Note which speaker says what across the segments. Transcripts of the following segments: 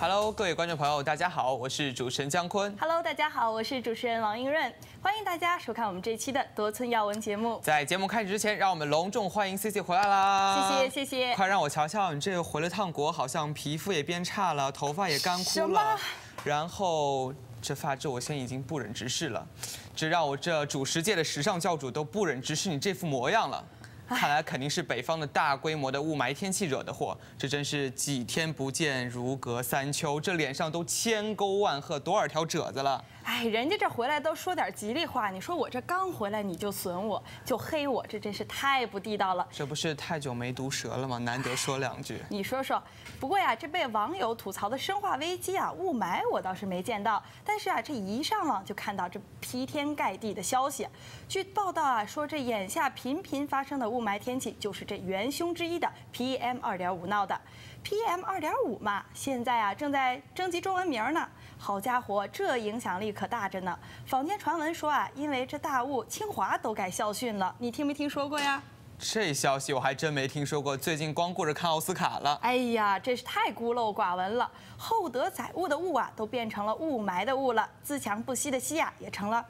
Speaker 1: Hello，各位观众朋友，大家好，我是主持人姜昆。
Speaker 2: Hello，大家好，我是主持人王英润，欢迎大家收看我们这一期的多村要闻节目。
Speaker 1: 在节目开始之前，让我们隆重欢迎 C C 回来啦！
Speaker 2: 谢谢谢谢。
Speaker 1: 快让我瞧瞧，你这回了趟国，好像皮肤也变差了，头发也干枯了，然后这发质我现在已经不忍直视了，这让我这主食界的时尚教主都不忍直视你这副模样了。看来肯定是北方的大规模的雾霾天气惹的祸，这真是几天不见如隔三秋，这脸上都千沟万壑，多少条褶子了。
Speaker 2: 哎，人家这回来都说点吉利话，你说我这刚回来你就损我，就黑我，这真是太不地道了。
Speaker 1: 这不是太久没毒舌了吗？难得说两句。
Speaker 2: 你说说，不过呀，这被网友吐槽的生化危机啊，雾霾我倒是没见到，但是啊，这一上网就看到这劈天盖地的消息。据报道啊，说这眼下频频发生的雾霾天气，就是这元凶之一的 PM 二点五闹的。PM 二点五嘛，现在啊正在征集中文名呢。好家伙，这影响力可大着呢！坊间传闻说啊，因为这大雾，清华都改校训了，你听没听说过呀？
Speaker 1: 这消息我还真没听说过，最近光顾着看奥斯卡了。
Speaker 2: 哎呀，真是太孤陋寡闻了！厚德载物的物啊，都变成了雾霾的雾了；自强不息的息啊，也成了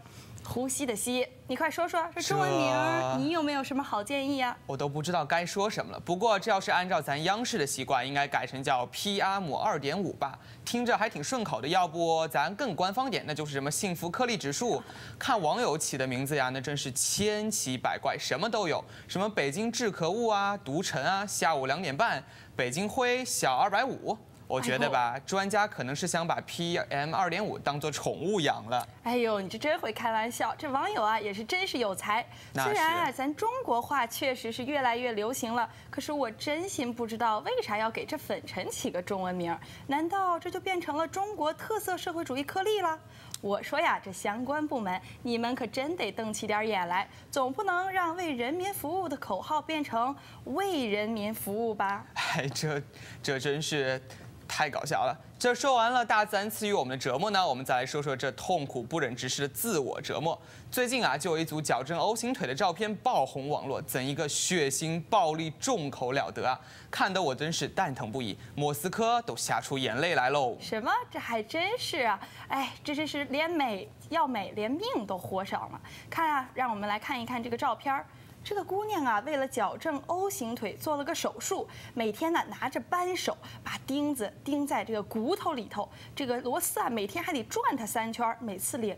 Speaker 2: 呼吸的吸。你快说说这中文名儿，你有没有什么好建议呀、
Speaker 1: 我都不知道该说什么了。不过这要是按照咱央视的习惯，应该改成叫 PM 二点五吧，听着还挺顺口的。要不咱更官方点，那就是什么幸福颗粒指数。看网友起的名字呀，那真是千奇百怪，什么都有，什么北京治可雾啊、毒尘啊，下午两点半，北京灰小二百五。我觉得吧，专家可能是想把 PM 二点五当做宠物养了。
Speaker 2: 哎呦，你这真会开玩笑！这网友啊也是真是有才。虽然啊，咱中国话确实是越来越流行了，可是我真心不知道为啥要给这粉尘起个中文名？难道这就变成了中国特色社会主义颗粒了？我说呀，这相关部门，你们可真得瞪起点眼来，总不能让为人民服务的口号变成为人民服务吧？
Speaker 1: 哎，这这真是太搞笑了。这说完了大自然赐予我们的折磨呢，我们再来说说这痛苦不忍直视的自我折磨。最近啊，就有一组矫正 O 型腿的照片爆红网络，怎一个血腥、暴力、重口了得啊！看得我真是蛋疼不已，莫斯科都吓出眼泪来喽。
Speaker 2: 什么？这还真是啊！哎，这真是连美要美，连命都活上了。看啊，让我们来看一看这个照片儿。这个姑娘啊，为了矫正 O 型腿做了个手术，每天呢拿着扳手把钉子钉在这个骨头里头，这个螺丝啊每天还得转它三圈儿，每次里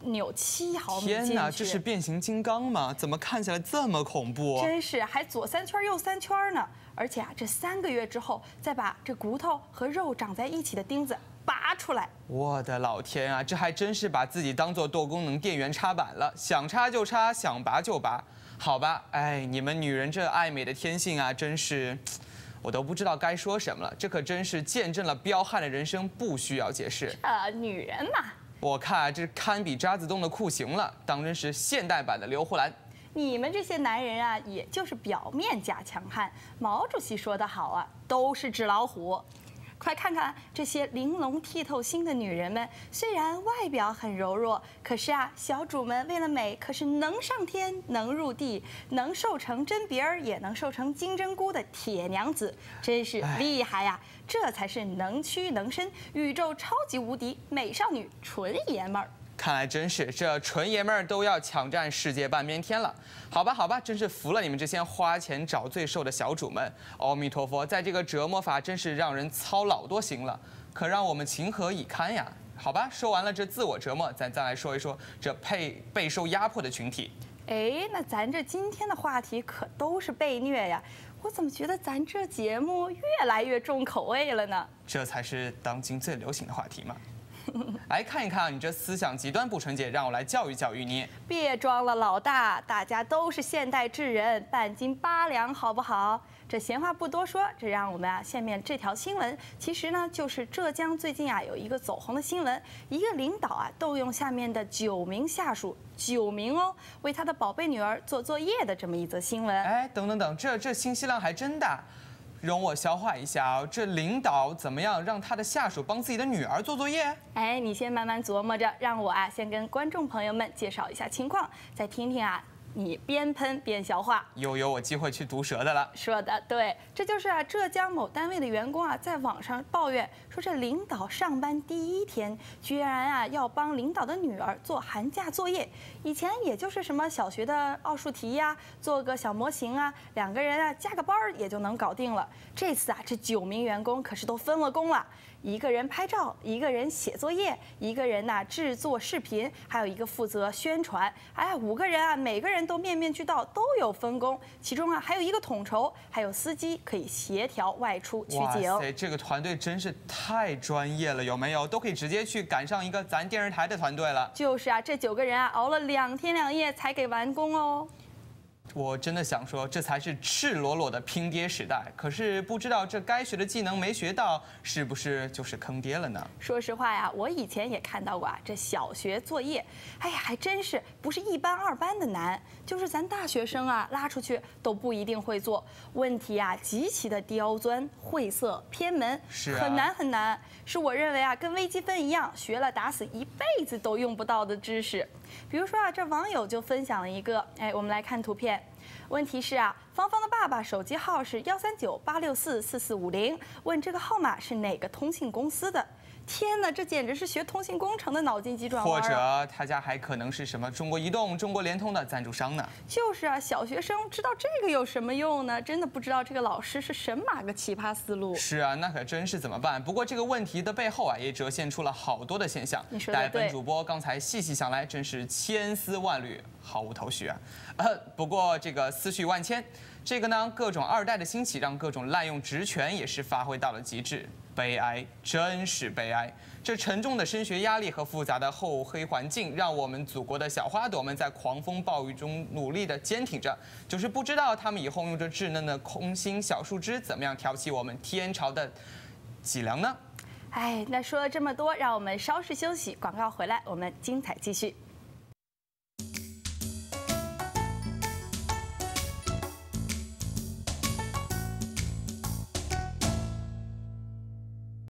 Speaker 2: 扭七毫米
Speaker 1: 天哪，这是变形金刚吗？怎么看起来这么恐怖？
Speaker 2: 真是还左三圈右三圈呢！而且啊，这三个月之后再把这骨头和肉长在一起的钉子拔出来。
Speaker 1: 我的老天啊，这还真是把自己当做多功能电源插板了，想插就插，想拔就拔。好吧，哎，你们女人这爱美的天性啊，真是，我都不知道该说什么了。这可真是见证了彪悍的人生，不需要解释。
Speaker 2: 呃，女人嘛，
Speaker 1: 我看啊，这堪比渣滓洞的酷刑了，当真是现代版的刘胡兰。
Speaker 2: 你们这些男人啊，也就是表面假强悍。毛主席说得好啊，都是纸老虎。快看看这些玲珑剔透心的女人们，虽然外表很柔弱，可是啊，小主们为了美，可是能上天，能入地，能瘦成针鼻儿，也能瘦成金针菇的铁娘子，真是厉害呀！这才是能屈能伸，宇宙超级无敌美少女，纯爷们儿。
Speaker 1: 看来真是这纯爷们儿都要抢占世界半边天了。好吧，好吧，真是服了你们这些花钱找罪受的小主们。阿弥陀佛，在这个折磨法真是让人操老多心了，可让我们情何以堪呀？好吧，说完了这自我折磨，咱再来说一说这备备受压迫的群体。
Speaker 2: 哎，那咱这今天的话题可都是被虐呀！我怎么觉得咱这节目越来越重口味了呢？
Speaker 1: 这才是当今最流行的话题嘛。来看一看你这思想极端不纯洁，让我来教育教育你。
Speaker 2: 别装了，老大，大家都是现代智人，半斤八两，好不好？这闲话不多说，这让我们啊，下面这条新闻，其实呢，就是浙江最近啊有一个走红的新闻，一个领导啊动用下面的九名下属，九名哦，为他的宝贝女儿做作业的这么一则新闻。
Speaker 1: 哎，等等等，这这信息量还真大，容我消化一下啊。这领导怎么样让他的下属帮自己的女儿做作业？
Speaker 2: 哎，你先慢慢琢磨着，让我啊先跟观众朋友们介绍一下情况，再听听啊你边喷边消化。
Speaker 1: 又有我机会去毒舌的了。
Speaker 2: 说的对，这就是啊，浙江某单位的员工啊，在网上抱怨说，这领导上班第一天，居然啊要帮领导的女儿做寒假作业。以前也就是什么小学的奥数题呀，做个小模型啊，两个人啊加个班儿也就能搞定了。这次啊，这九名员工可是都分了工了。一个人拍照，一个人写作业，一个人呐制作视频，还有一个负责宣传。哎，五个人啊，每个人都面面俱到，都有分工。其中啊，还有一个统筹，还有司机可以协调外出取景。
Speaker 1: 哇塞，这个团队真是太专业了，有没有？都可以直接去赶上一个咱电视台的团队了。
Speaker 2: 就是啊，这九个人啊，熬了两天两夜才给完工哦。
Speaker 1: 我真的想说，这才是赤裸裸的拼爹时代。可是不知道这该学的技能没学到，是不是就是坑爹了呢？
Speaker 2: 说实话呀，我以前也看到过啊，这小学作业，哎呀，还真是不是一班二班的难，就是咱大学生啊拉出去都不一定会做。问题啊极其的刁钻、晦涩、偏门，
Speaker 1: 是啊
Speaker 2: 很难很难。是我认为啊，跟微积分一样，学了打死一辈子都用不到的知识。比如说啊，这网友就分享了一个，哎，我们来看图片。问题是啊，芳芳的爸爸手机号是幺三九八六四四四五零，问这个号码是哪个通信公司的？天哪，这简直是学通信工程的脑筋急转弯或！
Speaker 1: 者他家还可能是什么中国移动、中国联通的赞助商呢？
Speaker 2: 就是啊，小学生知道这个有什么用呢？真的不知道这个老师是神马个奇葩思路。
Speaker 1: 是啊，那可真是怎么办？不过这个问题的背后啊，也折现出了好多的现象。
Speaker 2: 你说的对
Speaker 1: 待本主播刚才细细想来，真是千丝万缕，毫无头绪啊。呃，不过这个思绪万千，这个呢，各种二代的兴起，让各种滥用职权也是发挥到了极致。悲哀，真是悲哀！这沉重的升学压力和复杂的厚黑环境，让我们祖国的小花朵们在狂风暴雨中努力地坚挺着，就是不知道他们以后用这稚嫩的空心小树枝，怎么样挑起我们天朝的脊梁呢？
Speaker 2: 哎，那说了这么多，让我们稍事休息，广告回来，我们精彩继续。